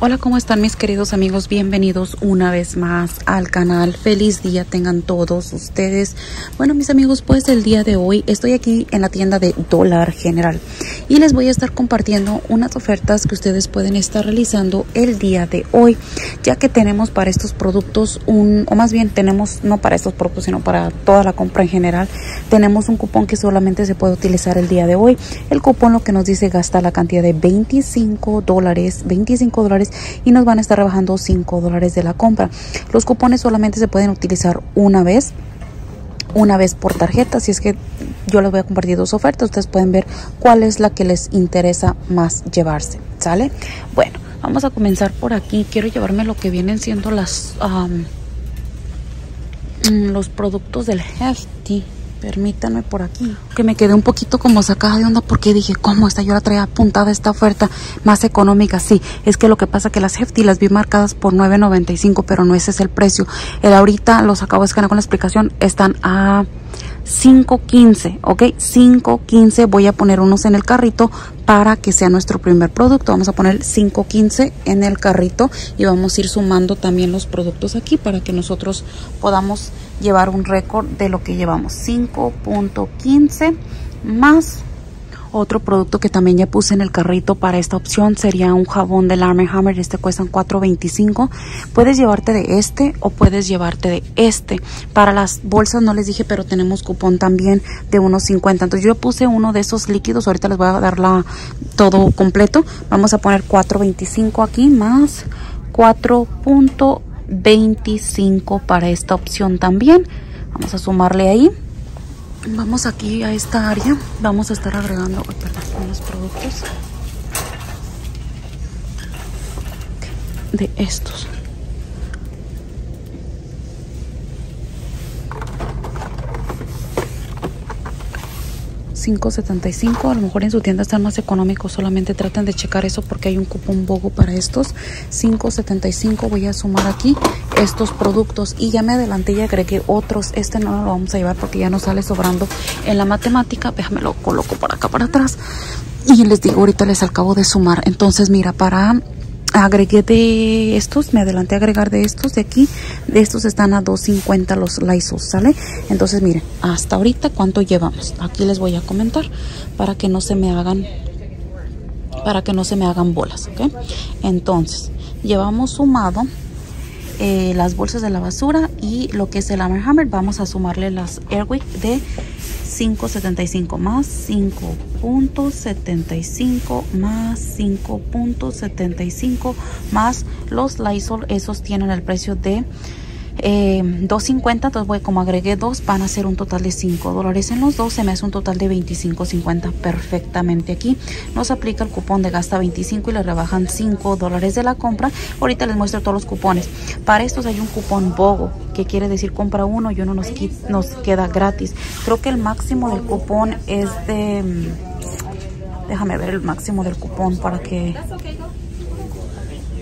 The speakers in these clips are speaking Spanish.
Hola, ¿cómo están mis queridos amigos? Bienvenidos una vez más al canal. Feliz día tengan todos ustedes. Bueno, mis amigos, pues el día de hoy estoy aquí en la tienda de Dólar General y les voy a estar compartiendo unas ofertas que ustedes pueden estar realizando el día de hoy, ya que tenemos para estos productos un, o más bien tenemos, no para estos productos, sino para toda la compra en general, tenemos un cupón que solamente se puede utilizar el día de hoy. El cupón lo que nos dice gasta la cantidad de 25 dólares, 25 dólares y nos van a estar rebajando 5 dólares de la compra. Los cupones solamente se pueden utilizar una vez una vez por tarjeta. Si es que yo les voy a compartir dos ofertas, ustedes pueden ver cuál es la que les interesa más llevarse. ¿Sale? Bueno, vamos a comenzar por aquí. Quiero llevarme lo que vienen siendo las mm, los productos del Hefty. Permítanme por aquí. Que me quedé un poquito como sacada de onda porque dije, ¿cómo está? Yo la traía apuntada esta oferta más económica. Sí, es que lo que pasa que las Hefty las vi marcadas por 9.95, pero no ese es el precio. El ahorita los acabo de escanear con la explicación. Están a 5.15, ¿ok? 5.15 voy a poner unos en el carrito para que sea nuestro primer producto. Vamos a poner 5.15 en el carrito y vamos a ir sumando también los productos aquí para que nosotros podamos llevar un récord de lo que llevamos. 5.15 más otro producto que también ya puse en el carrito para esta opción sería un jabón del Arm Hammer. Este cuesta 4.25. Puedes llevarte de este o puedes llevarte de este. Para las bolsas no les dije, pero tenemos cupón también de 1.50. Entonces yo puse uno de esos líquidos. Ahorita les voy a dar la, todo completo. Vamos a poner 4.25 aquí más 4.25 para esta opción también. Vamos a sumarle ahí vamos aquí a esta área. Vamos a estar agregando unos productos. De estos 5.75 a lo mejor en su tienda están más económicos solamente traten de checar eso porque hay un cupón bogo para estos. 5.75 voy a sumar aquí estos productos. Y ya me adelanté y agregué otros. Este no lo vamos a llevar porque ya no sale sobrando en la matemática. Déjame lo coloco por acá para atrás. Y les digo ahorita les acabo de sumar. Entonces mira para agregué de estos, me adelanté a agregar de estos de aquí, de estos están a 2.50 los Lysol, ¿sale? Entonces miren, hasta ahorita cuánto llevamos, aquí les voy a comentar para que no se me hagan, para que no se me hagan bolas, ¿ok? Entonces, llevamos sumado eh, las bolsas de la basura y lo que es el Hammer Hammer, vamos a sumarle las Airwick de 5.75 más 5.75 más 5.75 más los Lysol, esos tienen el precio de eh, 2.50 entonces voy como agregué dos van a ser un total de 5 dólares en los dos se me hace un total de 25.50 perfectamente aquí. Nos aplica el cupón de gasta 25 y le rebajan 5 dólares de la compra. Ahorita les muestro todos los cupones. Para estos hay un cupón BOGO que quiere decir compra uno y uno nos, nos queda gratis. Creo que el máximo del cupón es de déjame ver el máximo del cupón para que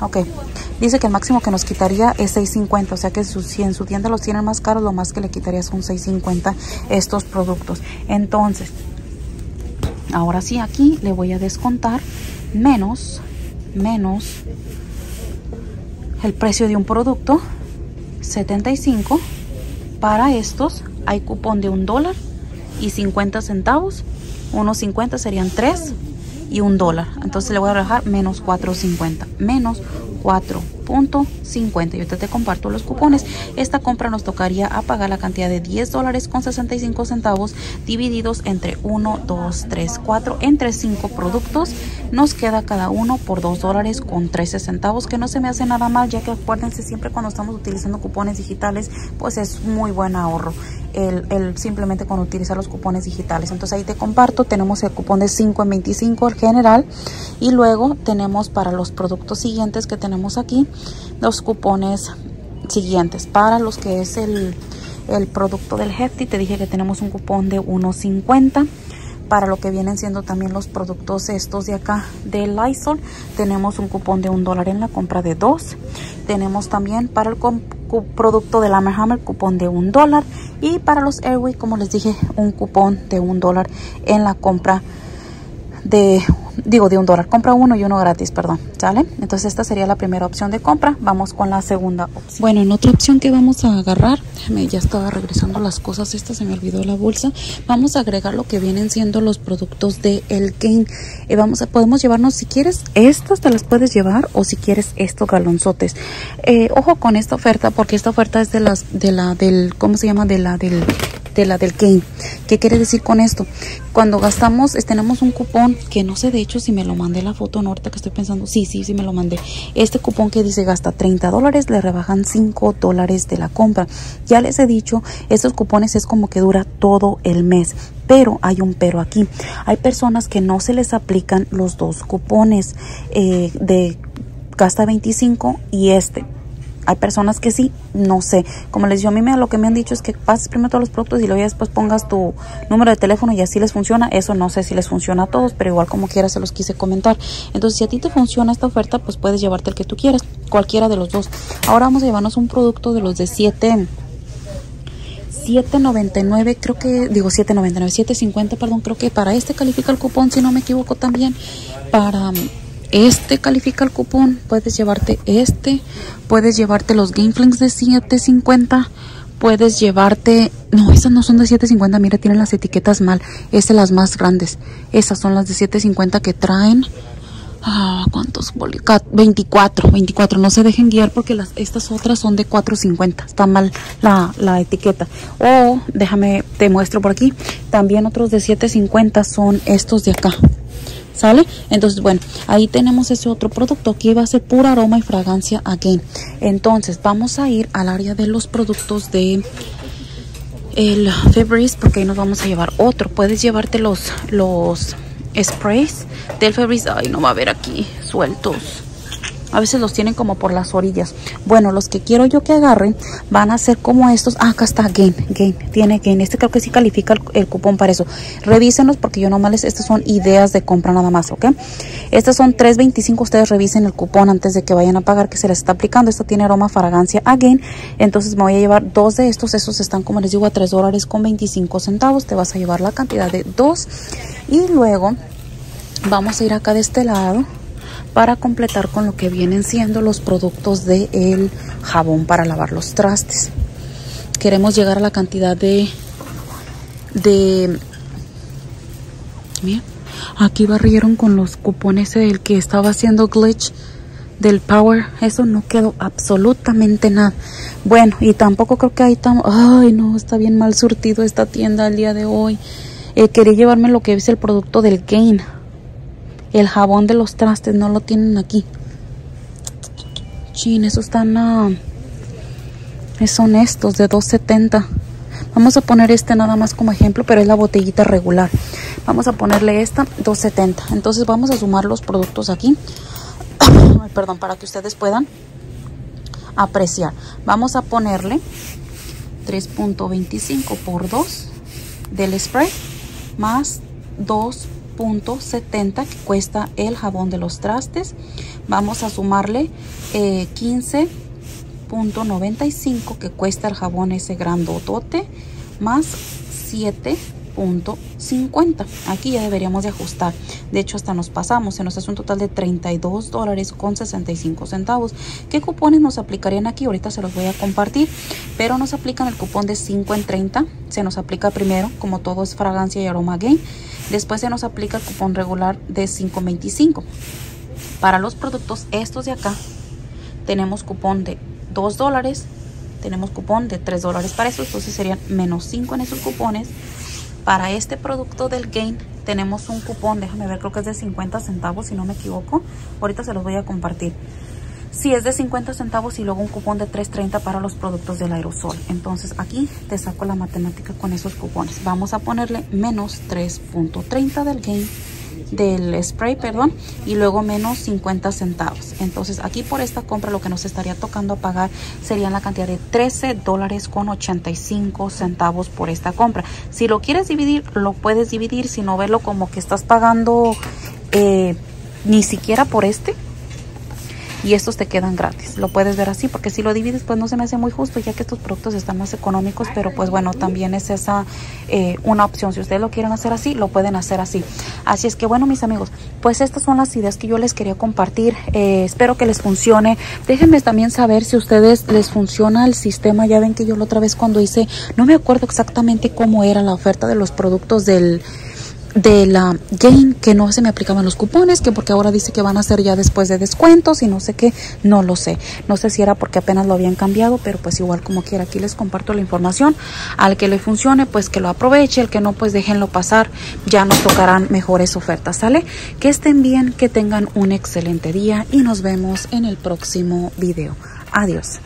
ok Dice que el máximo que nos quitaría es 6.50, o sea que si en su tienda los tienen más caros, lo más que le quitaría son 6.50 estos productos. Entonces, ahora sí aquí le voy a descontar menos, menos el precio de un producto, 75. Para estos hay cupón de un dólar y 50 centavos. Unos 50 serían 3 y un dólar. Entonces le voy a dejar menos 4.50. Menos 4. 1.50. Yo te comparto los cupones. Esta compra nos tocaría a pagar la cantidad de 10 dólares con 65 centavos divididos entre 1, 2, 3, 4, entre 5 productos. Nos queda cada uno por 2 dólares con 13 centavos, que no se me hace nada mal, ya que acuérdense siempre cuando estamos utilizando cupones digitales, pues es muy buen ahorro. El, el, simplemente con utilizar los cupones digitales. Entonces ahí te comparto, tenemos el cupón de 5 en 25 el general y luego tenemos para los productos siguientes que tenemos aquí los cupones siguientes. Para los que es el, el producto del Hefty, te dije que tenemos un cupón de 1.50 para lo que vienen siendo también los productos estos de acá de Lysol tenemos un cupón de un dólar en la compra de dos. Tenemos también para el producto de la Hammer cupón de un dólar. Y para los Airway como les dije un cupón de un dólar en la compra de digo de un dólar, compra uno y uno gratis, perdón, ¿sale? Entonces esta sería la primera opción de compra, vamos con la segunda opción. Bueno, en otra opción que vamos a agarrar, déjame, ya estaba regresando las cosas, esta se me olvidó la bolsa, vamos a agregar lo que vienen siendo los productos de El Gain, y vamos a, podemos llevarnos, si quieres, estas te las puedes llevar, o si quieres estos galonzotes, eh, ojo con esta oferta, porque esta oferta es de las, de la, del, ¿cómo se llama? De la, del de la del Kane. ¿Qué quiere decir con esto? Cuando gastamos, tenemos un cupón que no sé de hecho si me lo mandé la foto, no ahorita que estoy pensando, sí, sí, sí me lo mandé. Este cupón que dice gasta 30 dólares, le rebajan 5 dólares de la compra. Ya les he dicho, estos cupones es como que dura todo el mes. Pero hay un pero aquí. Hay personas que no se les aplican los dos cupones eh, de gasta 25 y este hay personas que sí, no sé. Como les digo, a mí me, lo que me han dicho es que pases primero todos los productos y luego ya después pongas tu número de teléfono y así les funciona. Eso no sé si les funciona a todos, pero igual como quieras se los quise comentar. Entonces, si a ti te funciona esta oferta, pues puedes llevarte el que tú quieras, cualquiera de los dos. Ahora vamos a llevarnos un producto de los de 7... 7.99, creo que, digo 7.99, 7.50, perdón, creo que para este califica el cupón, si no me equivoco también. Para este califica el cupón, puedes llevarte este, puedes llevarte los Gameflinks de 7.50, puedes llevarte, no, esas no son de 7.50, mira, tienen las etiquetas mal, es de las más grandes, esas son las de 7.50 que traen, ah, ¿cuántos 24, 24, no se dejen guiar porque las, estas otras son de 4.50, está mal la, la etiqueta, o déjame, te muestro por aquí, también otros de 7.50 son estos de acá, ¿Sale? Entonces, bueno, ahí tenemos ese otro producto. Aquí va a ser pura aroma y fragancia again. Entonces, vamos a ir al área de los productos de el Febreze porque ahí nos vamos a llevar otro. Puedes llevarte los, los sprays del Febreze. Ay, no va a haber aquí sueltos. A veces los tienen como por las orillas. Bueno, los que quiero yo que agarren van a ser como estos. Ah, acá está Gain. Gain. Tiene Gain. Este creo que sí califica el, cupón para eso. Revísenlos porque yo nomás les... Estas son ideas de compra nada más, ¿ok? Estas son 3.25. Ustedes revisen el cupón antes de que vayan a pagar que se les está aplicando. Esto tiene aroma fragancia Again. Entonces me voy a llevar dos de estos. Estos están, como les digo, a 3 dólares con 25 centavos. Te vas a llevar la cantidad de dos. Y luego vamos a ir acá de este lado para completar con lo que vienen siendo los productos del el jabón para lavar los trastes. Queremos llegar a la cantidad de... de aquí barrieron con los cupones del que estaba haciendo glitch del power. Eso no quedó absolutamente nada. Bueno, y tampoco creo que hay tan... Ay, no, está bien mal surtido esta tienda el día de hoy. Eh, quería llevarme lo que es el producto del Gain el jabón de los trastes no lo tienen aquí. Chin, esos están... Uh, son estos de 2.70. Vamos a poner este nada más como ejemplo, pero es la botellita regular. Vamos a ponerle esta 2.70. Entonces vamos a sumar los productos aquí. perdón, para que ustedes puedan apreciar. Vamos a ponerle 3.25 por 2 del spray más 2 70 que cuesta el jabón de los trastes. Vamos a sumarle eh, 15.95 que cuesta el jabón ese grandotote más 7 50 aquí ya deberíamos de ajustar. De hecho hasta nos pasamos. Se nos hace un total de 32 dólares con 65 centavos. Qué cupones nos aplicarían aquí ahorita se los voy a compartir pero nos aplican el cupón de 5 en 30 se nos aplica primero como todo es fragancia y aroma gain después se nos aplica el cupón regular de 5.25 para los productos estos de acá tenemos cupón de 2 dólares tenemos cupón de 3 dólares para estos entonces serían menos 5 en esos cupones para este producto del Gain tenemos un cupón, déjame ver, creo que es de 50 centavos si no me equivoco. Ahorita se los voy a compartir. Si es de 50 centavos y luego un cupón de 3.30 para los productos del aerosol. Entonces aquí te saco la matemática con esos cupones. Vamos a ponerle menos 3.30 del Gain del spray, perdón, y luego menos 50 centavos. Entonces aquí por esta compra lo que nos estaría tocando pagar sería la cantidad de 13 dólares con 85 centavos por esta compra. Si lo quieres dividir, lo puedes dividir, si no verlo como que estás pagando eh, ni siquiera por este. Y estos te quedan gratis. Lo puedes ver así porque si lo divides pues no se me hace muy justo ya que estos productos están más económicos, pero pues bueno, también es esa eh, una opción. Si ustedes lo quieren hacer así, lo pueden hacer así. Así es que bueno, mis amigos, pues estas son las ideas que yo les quería compartir. Eh, espero que les funcione. Déjenme también saber si a ustedes les funciona el sistema. Ya ven que yo la otra vez cuando hice, no me acuerdo exactamente cómo era la oferta de los productos del de la Jane que no se me aplicaban los cupones, que porque ahora dice que van a ser ya después de descuentos y no sé qué, no lo sé. No sé si era porque apenas lo habían cambiado, pero pues igual como quiera, aquí les comparto la información. Al que le funcione, pues que lo aproveche, el que no, pues déjenlo pasar, ya nos tocarán mejores ofertas, ¿sale? Que estén bien, que tengan un excelente día y nos vemos en el próximo video. Adiós.